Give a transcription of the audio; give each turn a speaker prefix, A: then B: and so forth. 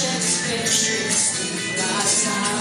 A: precious pictures in glass